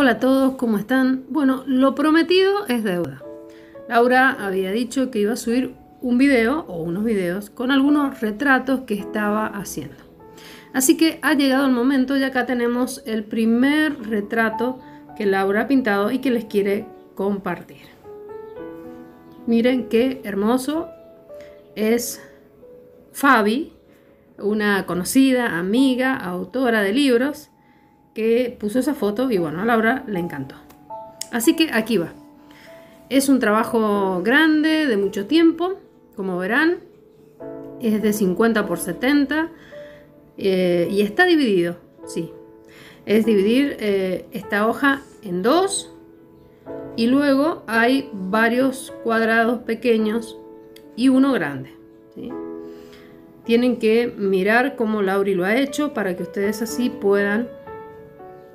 Hola a todos, ¿cómo están? Bueno, lo prometido es deuda. Laura había dicho que iba a subir un video o unos videos con algunos retratos que estaba haciendo. Así que ha llegado el momento y acá tenemos el primer retrato que Laura ha pintado y que les quiere compartir. Miren qué hermoso es Fabi, una conocida amiga, autora de libros, que puso esa foto y bueno, a Laura le encantó. Así que aquí va. Es un trabajo grande, de mucho tiempo, como verán. Es de 50 por 70 eh, y está dividido, sí. Es dividir eh, esta hoja en dos y luego hay varios cuadrados pequeños y uno grande. Tienen que mirar cómo Lauri lo ha hecho para que ustedes así puedan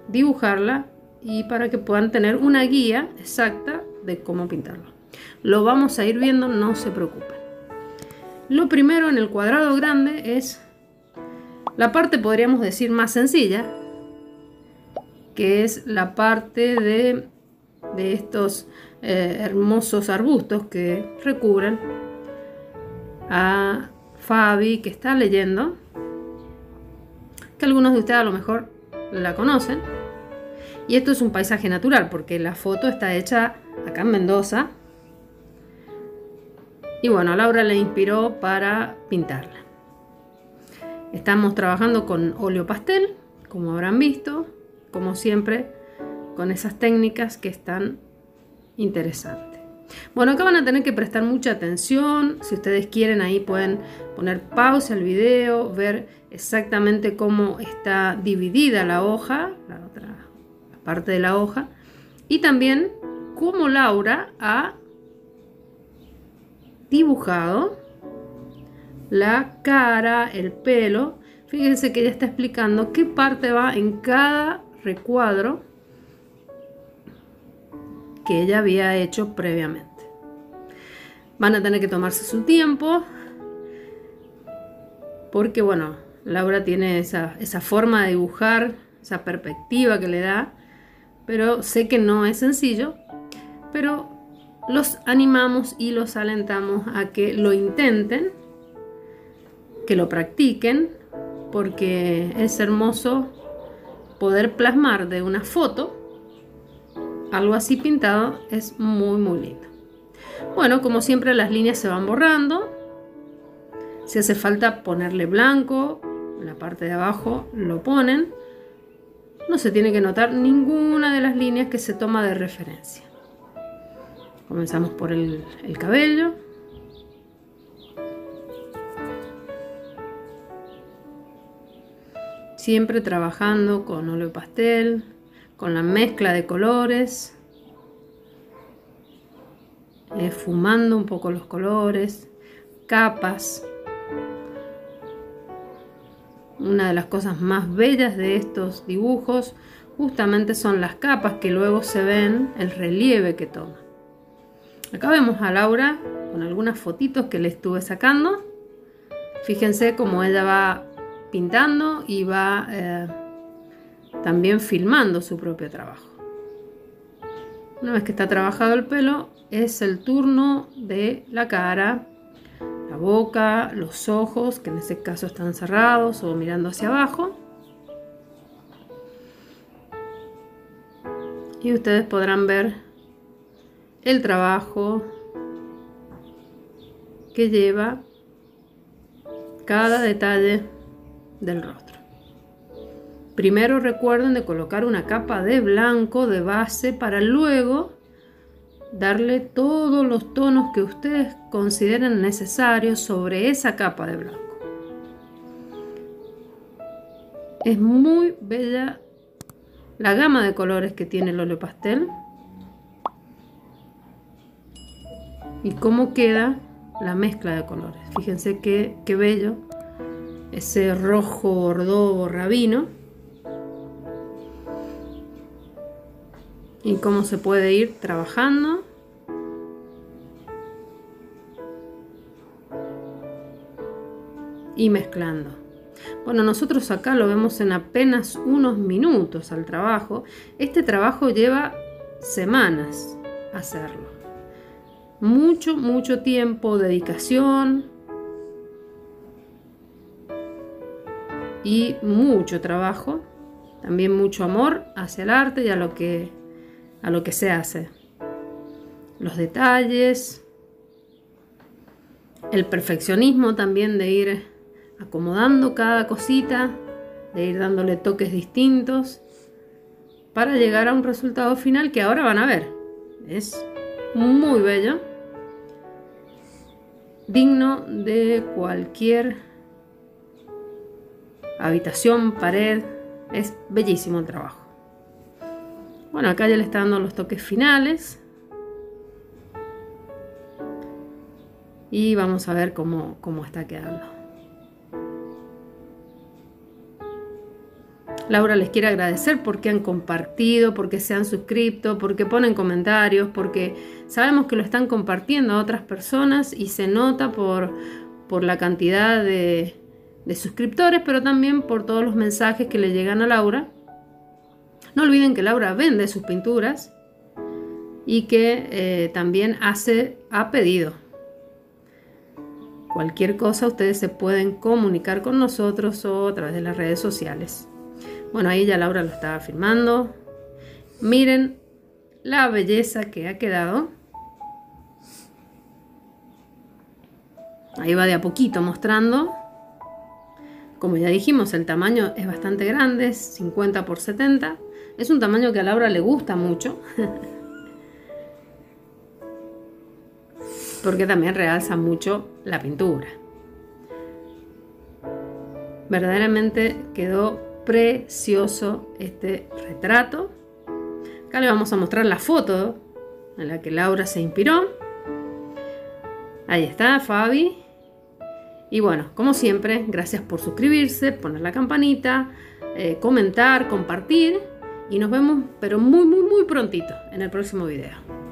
dibujarla y para que puedan tener una guía exacta de cómo pintarlo. Lo vamos a ir viendo, no se preocupen. Lo primero en el cuadrado grande es la parte, podríamos decir, más sencilla, que es la parte de, de estos eh, hermosos arbustos que recubren a Fabi, que está leyendo, que algunos de ustedes a lo mejor la conocen. Y esto es un paisaje natural, porque la foto está hecha acá en Mendoza. Y bueno, Laura le inspiró para pintarla. Estamos trabajando con óleo pastel, como habrán visto, como siempre, con esas técnicas que están interesantes. Bueno, acá van a tener que prestar mucha atención. Si ustedes quieren, ahí pueden poner pausa al video, ver exactamente cómo está dividida la hoja, la otra parte de la hoja, y también cómo Laura ha dibujado la cara, el pelo. Fíjense que ella está explicando qué parte va en cada recuadro que ella había hecho previamente. Van a tener que tomarse su tiempo porque, bueno, Laura tiene esa, esa forma de dibujar, esa perspectiva que le da, pero sé que no es sencillo, pero los animamos y los alentamos a que lo intenten, que lo practiquen, porque es hermoso poder plasmar de una foto algo así pintado, es muy muy lindo. Bueno, como siempre las líneas se van borrando. Si hace falta ponerle blanco, la parte de abajo lo ponen no se tiene que notar ninguna de las líneas que se toma de referencia. Comenzamos por el, cabello. Siempre trabajando con óleo pastel, con la mezcla de colores, fumando un poco los colores, capas. Una de las cosas más bellas de estos dibujos justamente son las capas que luego se ven, el relieve que toma. Acá vemos a Laura con algunas fotitos que le estuve sacando. Fíjense cómo ella va pintando y va eh, también filmando su propio trabajo. Una vez que está trabajado el pelo, es el turno de la cara, la boca, los ojos, que en este caso están cerrados o mirando hacia abajo. Y ustedes podrán ver el trabajo que lleva cada detalle del rostro. Primero recuerden de colocar una capa de blanco de base para luego darle todos los tonos que ustedes consideren necesarios sobre esa capa de blanco. Es muy bella la gama de colores que tiene el óleo pastel y cómo queda la mezcla de colores. Fíjense qué, qué bello ese rojo bordeaux rabino y cómo se puede ir trabajando. Y mezclando. Bueno, nosotros acá lo vemos en apenas unos minutos al trabajo. Este trabajo lleva semanas hacerlo. Mucho, mucho tiempo, dedicación y mucho trabajo. También mucho amor hacia el arte y a lo que, a lo que se hace. Los detalles, el perfeccionismo también de ir acomodando cada cosita, de ir dándole toques distintos para llegar a un resultado final que ahora van a ver. Es muy bello, digno de cualquier habitación, pared. Es bellísimo el trabajo. Bueno, acá ya le está dando los toques finales. Y vamos a ver cómo, cómo está quedando. Laura les quiere agradecer porque han compartido, porque se han suscrito, porque ponen comentarios, porque sabemos que lo están compartiendo a otras personas y se nota por, por la cantidad de, suscriptores, pero también por todos los mensajes que le llegan a Laura. No olviden que Laura vende sus pinturas y que eh, también hace a pedido. Cualquier cosa ustedes se pueden comunicar con nosotros o a través de las redes sociales. Bueno, ahí ya Laura lo estaba filmando. Miren la belleza que ha quedado. Ahí va de a poquito mostrando. Como ya dijimos, el tamaño es bastante grande, es 50 por 70. Es un tamaño que a Laura le gusta mucho. Porque también realza mucho la pintura. Verdaderamente quedó precioso este retrato. Acá le vamos a mostrar la foto en la que Laura se inspiró. Ahí está, Fabi. Y bueno, como siempre, gracias por suscribirse, poner la campanita, eh, comentar, compartir. Y nos vemos, pero muy, muy, muy prontito en el próximo video.